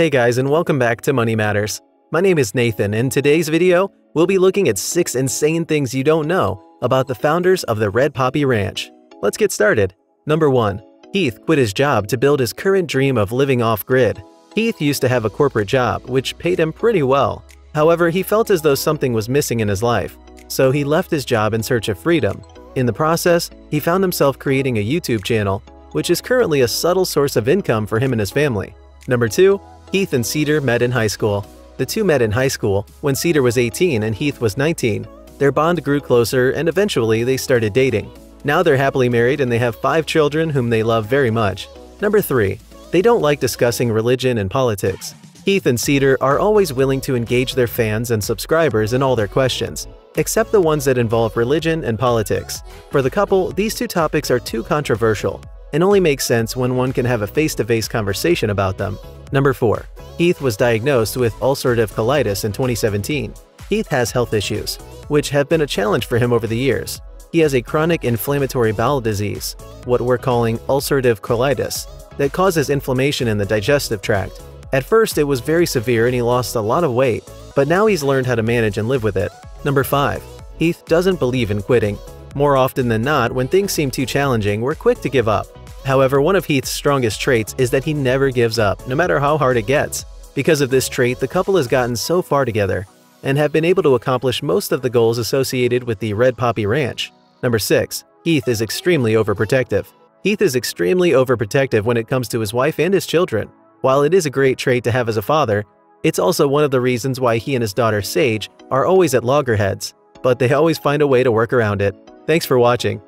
Hey guys and welcome back to Money Matters. My name is Nathan and today's video, we'll be looking at 6 insane things you don't know about the founders of the Red Poppy Ranch. Let's get started. Number 1. Heath quit his job to build his current dream of living off-grid. Heath used to have a corporate job, which paid him pretty well. However, he felt as though something was missing in his life, so he left his job in search of freedom. In the process, he found himself creating a YouTube channel, which is currently a subtle source of income for him and his family. Number 2. Heath and Cedar met in high school. The two met in high school when Cedar was 18 and Heath was 19. Their bond grew closer and eventually they started dating. Now they're happily married and they have five children whom they love very much. Number 3. They don't like discussing religion and politics. Heath and Cedar are always willing to engage their fans and subscribers in all their questions, except the ones that involve religion and politics. For the couple, these two topics are too controversial and only make sense when one can have a face-to-face -face conversation about them. Number 4. Heath was diagnosed with ulcerative colitis in 2017. Heath has health issues, which have been a challenge for him over the years. He has a chronic inflammatory bowel disease, what we're calling ulcerative colitis, that causes inflammation in the digestive tract. At first, it was very severe and he lost a lot of weight, but now he's learned how to manage and live with it. Number 5. Heath doesn't believe in quitting. More often than not, when things seem too challenging, we're quick to give up. However, one of Heath's strongest traits is that he never gives up, no matter how hard it gets. Because of this trait, the couple has gotten so far together and have been able to accomplish most of the goals associated with the Red Poppy Ranch. Number 6. Heath is extremely overprotective. Heath is extremely overprotective when it comes to his wife and his children. While it is a great trait to have as a father, it's also one of the reasons why he and his daughter Sage are always at loggerheads, but they always find a way to work around it. Thanks for watching.